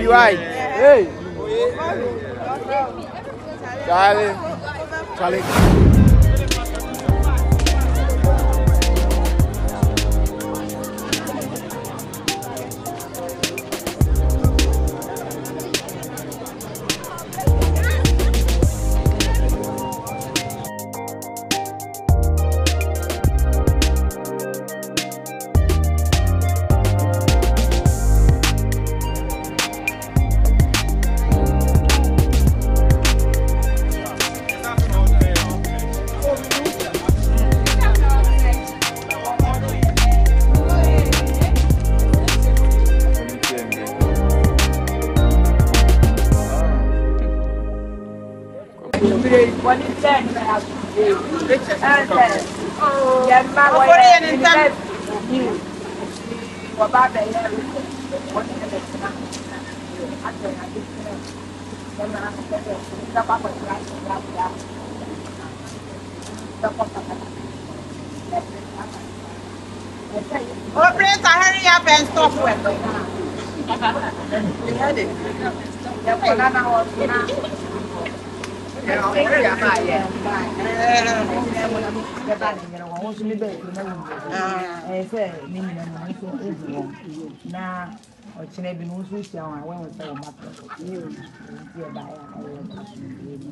you, WI. Hey. Charlie. Charlie. Wafori hurry up and stop with You heard it. àwọn nso ne bɛyɛ kurom awo ɛyɛ sɛ ne nyina no nso ebu wɔn na ɔkyerɛ bi no nso ehyia wɔn a wɔn nsa wɔn apɛ nti ɛda ayɛ a ɛyɛ ɛda so ne yɛ no.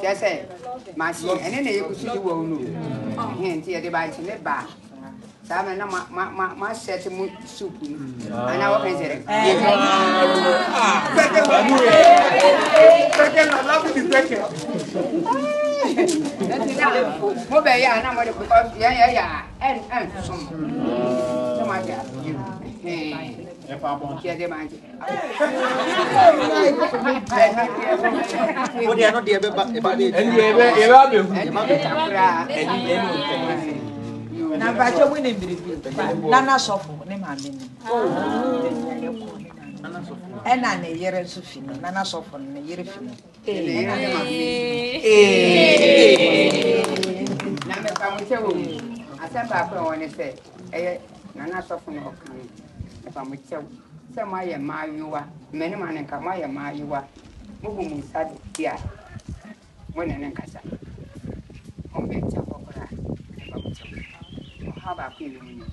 kyɛ sɛ machine ɛne na yɛ kusu yi wɔ no ɛhɛn nti yɛde baakye ne baa saa mɛ na ma ma ma ma sɛte mu soup no ana wɔpɛn sɛ dɛ. pɛtɛ wɔ mu yɛ pɛtɛ na labu ti pɛtɛ. ɛti na mo bɛ yɛ a mo de kɔ yɛ yɛ yɛ a ɛn ɛn sɔn mo ẹ fa bọ́n. kí ẹ dé máa jẹ. o de ẹnu di ẹbẹ ba ẹba de. ẹni ẹbẹ ẹbẹ abẹ hu. ẹbá bẹ kakura. ẹni ẹni o tẹ na mpatwa mu ne mbiribi nana sɔfo ne maame ne ɛna ne yere nso fi mu nana sɔfo no ne yere fi mu ɛna ne maame na mepa mo sɛ wɔ mu asɛm baako ɛwɔ ne sɛ ɛyɛ nana sɔfo no ɔka no ka samu kyau sai ma ya mayuwa mene ma ne kama ya mayuwa mugu musa da tiya wani nan kasa mun bai ta kokora da e ba mutum mu ha ba ku yi ne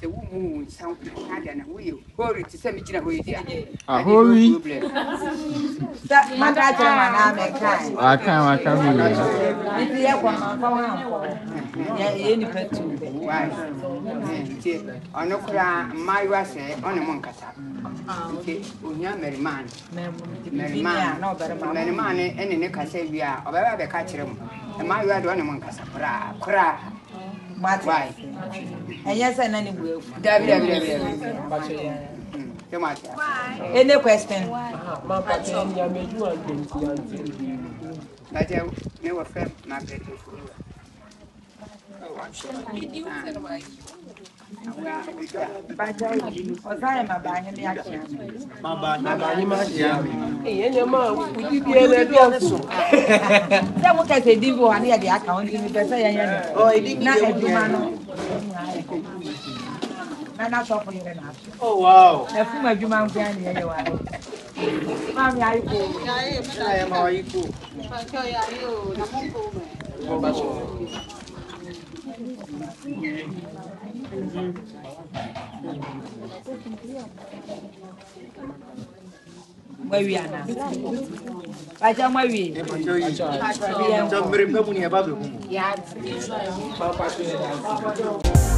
sai wu mu san ku na da na wuyo hori ti sai mi jina hori ti a hori mada kyerɛ ma na amɛka waka waka bebree nti yɛ kɔmakɔ ɔno koraa mmaayewa sɛ ɔne mo nkasa nti ohia mmarimaa ɛne ne kasa wie a ɔbɛba bɛka kyerɛ mu mmaayewa de ɔne mo nkasa koraa koraa ɛnyɛ sɛ na ne bu afu dabi dabi dabi dabi Any question? Naja, ne wa fem na beti fuwa. Ọ̀sáyẹ̀ màbà anyi ní àkíyà. Màbà anyi má kíyà. Èyí ẹni ọmọ òkùnkùn bí ẹni ẹbí ọ̀sùn. Sẹ́wọ́n kẹsẹ̀ ìdíbò wà ní ẹ̀dẹ̀ àkàwọn ìdíbò bẹ́sẹ̀ yẹn yẹn. Ọ̀ ìdíbò yẹn wọ́n yẹn na na sɔfo yɛrɛ na aso. oh wow. na fún mi adwuma nkun ya ni yɛ yɛ wa. maami ayi ko. ɛna yɛ ma ayi ko. pàṣẹ yà yí o na mo kò mẹ. mo bá sọ. Mwawi ana. Pacha mwawi. Pacha yi. Pacha mwawi. Pacha mwawi. Pacha mwawi. Pacha mwawi. Pacha mwawi.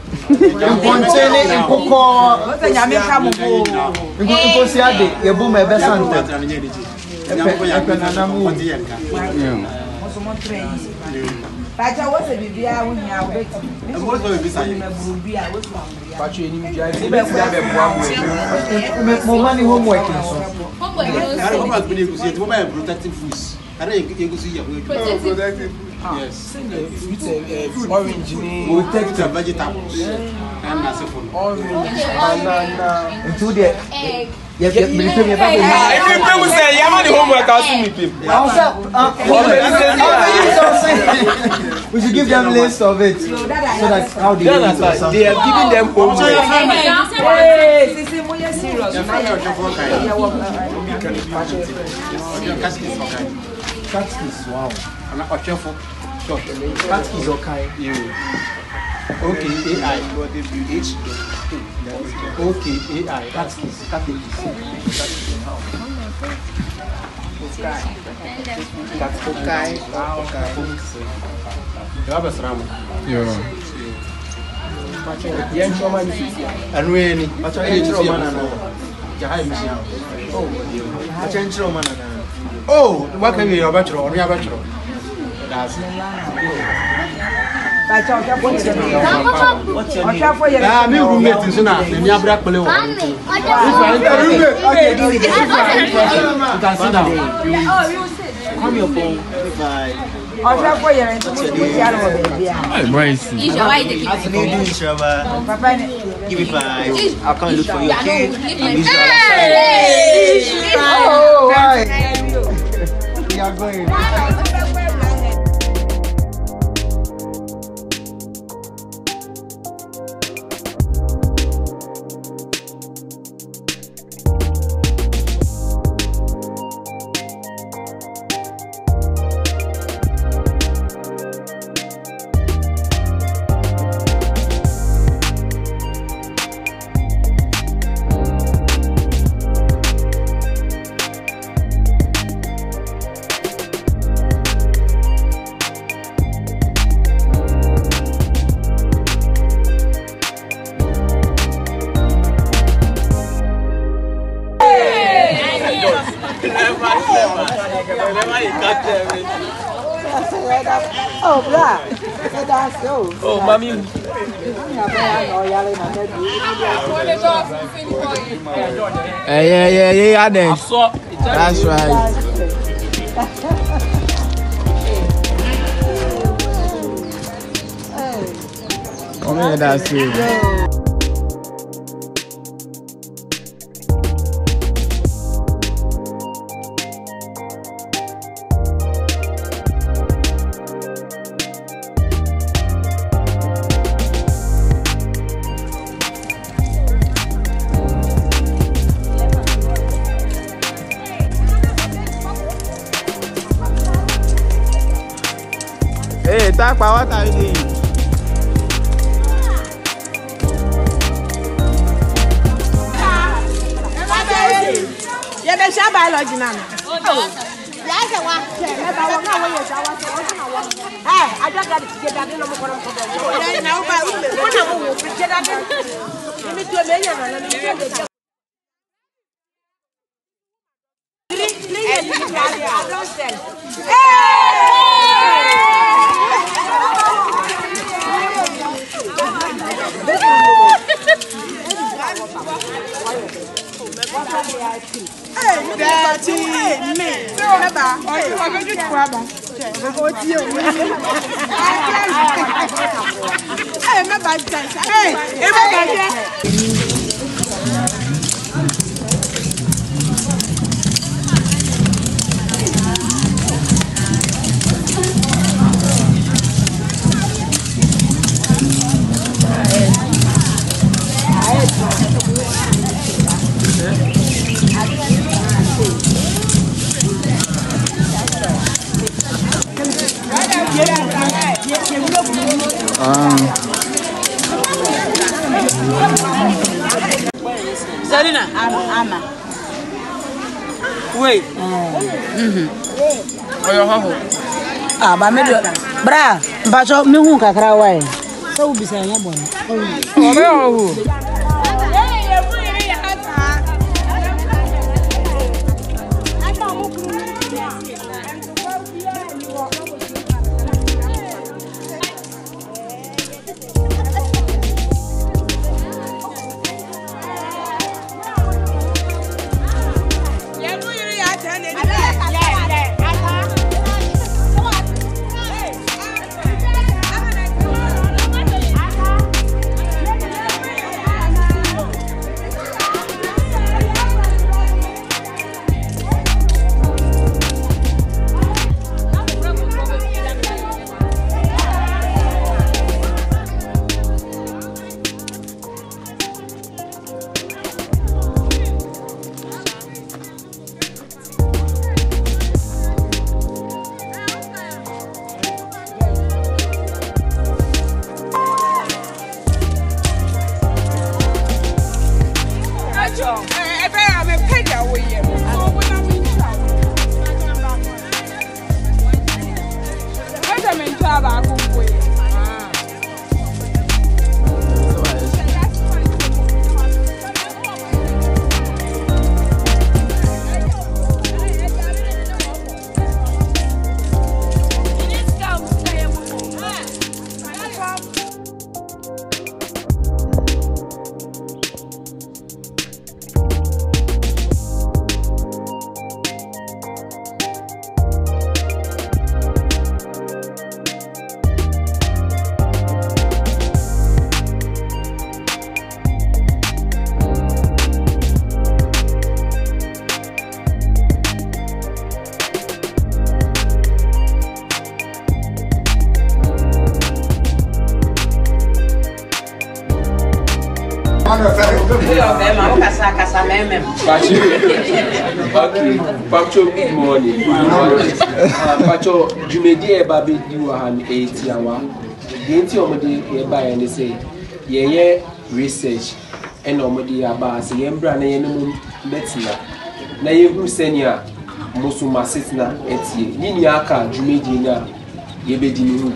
mpɔnten ne nkokɔ nkosi ade yɛbu ma ɛbɛsa ntɛm ɛpɛ nanam wo pàtó wọ́n sẹ̀ Ah, uh, uh, orange ni. We will take the vegetables. Yeah. And that's it. Orange, banana. Into the egg. Yes, yes, me too. Me too. If you people say, "Yeah, man, the homework," I'll see me people. Also, uh, we should give them list of it so that how they use it. They are giving oh. them homework. Hey, sisi, mo ye serious. The family of Jofokai. Obi kan bi. Obi kan bi catkins wa o ọ̀ṣẹ́fọ́ catkins ọ̀ka ẹ̀ okay ai okay ai catkins catkins Кай. Давай посраму. Йо. Я ничего вам не сидел. А ну я не. А что я не сидел? Я хай мисял. А что я не сидел? o waka wie ɔbɛtwerɛ ɔno yɛbɛtwerɛ me roommate nso na nani abra kpele wɔ Come your phone. Bye. ọ̀ṣọ́pọ̀ yẹrẹ tó mú kú yàrá wọ̀ bẹ̀ẹ̀bi à. ìṣọwá yìí tẹ̀kí. àti ní ìdí ìṣọwá. papa ni. give me five. i come look for your kid. ìṣọwá. Thiago Oh, black, That's so. Oh, mommy. I'm not Yeah, yeah, yeah, yeah, yeah. That's right. Come here, that's it. Kappa, what are you doing? Yẹ̀bẹ̀ ṣá bá lọ jìnnà nù. Yà á sẹ̀ wá. Ẹ̀bà wọn náà wọ́n yẹ̀ sá wá sí ọdún náà wọ́n. Ẹ ajọ́ gàdí ti jẹ̀dá dé lọ́mọ kọ́nà kọ́nà. Ó náà wọ́n wò ó fi jẹ̀dá dé. Èmi tí o lè nà lọ́mọ ìjọba. Hey, everybody. Zarina. Ama. Wait. Mm-hmm. Oyo hoho. Ah, ba me Bra, ba cho mi hu kakra wae. Sa u bisa nya bona. Oyo hoho. pacho good morning good morning pacho dwumadi a ɛba bɛdi wɔ ha no ɛyɛ tiawa deɛ nti ɔmode yɛba yɛ ne sɛ yɛyɛ research ɛna ɔmode yɛaba sɛ yɛmbra na yɛne mu bɛtena na yɛhu sɛnea mosomasetena ɛtie ne nyinaa ka dwumadie no a yɛbɛdi ne ho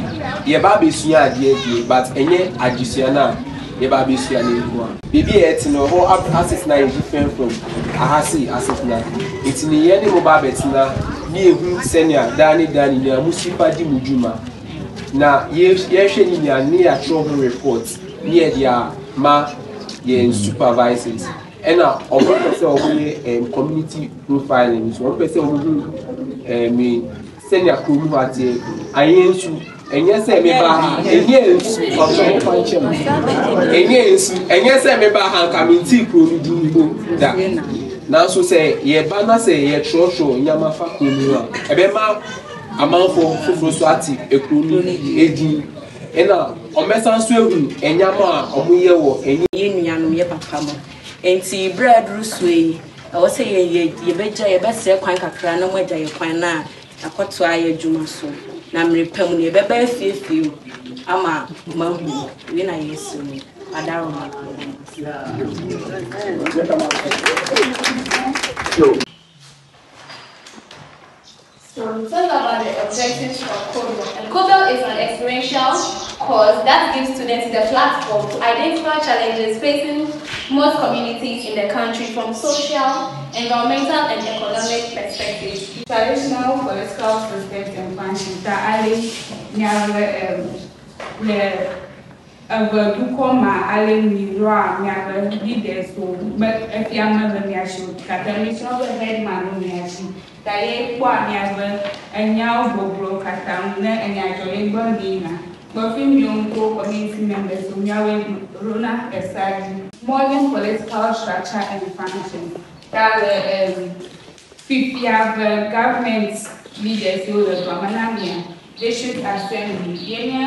yɛba abɛsua adeɛ die but ɛnyɛ adesua no a yɛba abɛsua no ɛhu a biribi a ɛtena hɔ asetena yɛ different from ahasi asetena nti ne yɛne mo ba abɛtena ne ɛhu sɛnea daa ne daa ne nyinaa mo pa di mo dwuma na yɛhwɛ ni nyinaa ne yɛatwerɛ ho report ne yɛde a ma yɛn supervisors ɛna ɔmo pɛ sɛ ɔmo yɛ ɛm community profiling nso ɔmo pɛ sɛ ɔmo hu ɛmi sɛnea kurom hɔ ateɛ ɛnyɛ sɛ meba ha ɛnyɛ nsu ɛnyɛ nsu ɛnyɛ sɛ meba ha nka mi nti kuro no dun mpo da nanso sɛ yɛba na sɛ yɛtwerɛtwerɛ nyama fa kuro no a ɛbɛma amanfo foforɔ so ate ekuro no edin ɛna ɔmɛsa nso ehu ɛnyama a ɔmo yɛ wɔ ɛnyɛ. yɛ nuanom yɛ papa mo nti bread aduru so yi ɛwɔ sɛ yɛ yɛ yɛbɛgya yɛbɛsrɛ kwan kakra na mo agya yɛ kwan na akɔtoa yɛ adwuma so na mmerepɛ mu ne yɛbɛbɛ afiefie mu ama mahu wei na yɛsi mu adaro ma We'll talk about the objectives for COBEL. And is an experiential course that gives students the platform to identify challenges facing most communities in the country from social, environmental, and economic perspectives. Traditional political systems and functions that are never the eve dukɔ ma ale mi lɔa miaƒe leaders ta yɛkpɔ amiazɔ enyawo gbogbo katã ne enyadzɔli gbɔ yina kpɔfi miwo ŋkɔ community members miawo rona esaji modern political structure and function ta le um, fifia be government leaders yiwo le gɔme na mia district assembly ye nye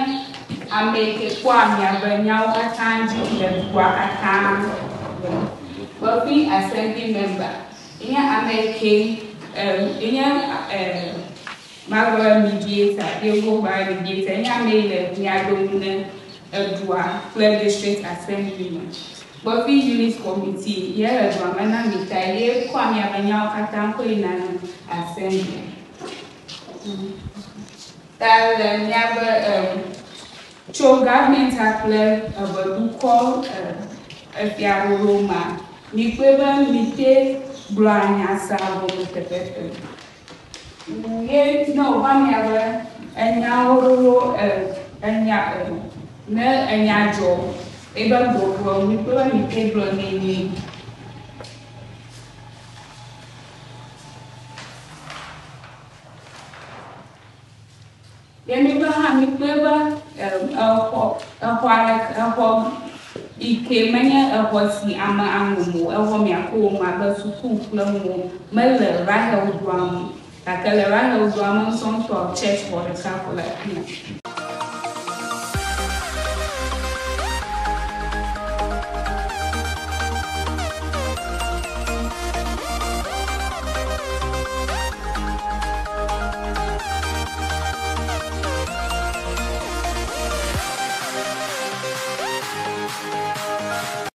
ame yi ke kpɔ amiabe nyawo katã dzi le dukɔa katã kpɔfi assembly member ye nye ame yi ke enye magba mediator yevu ba mediator enye ame yi le miado ŋu ne edua kple district assembly me gbɔfi unit committee ye le dua me na mita ye kɔ amiame nyawo katã kɔ yina ne assembly ta le miabe tso gavment kple ebe dukɔ efiaɖoɖo ma mikpe be mite gblɔ anyasa vɔ le teƒe te. Ye ne wòva mia be enyawo ɖo enya e, e, ne enya dzɔ ebe gbɔgblɔ mi kple mi ke gblɔ ne nyi. Ye mi be hã mi kple be kemenya uh, exɔ si ame aŋumu ewɔ uh, miakpɔ wɔm abe suku kple mele rahel dua me rahel dua me ŋutɔ church xɔ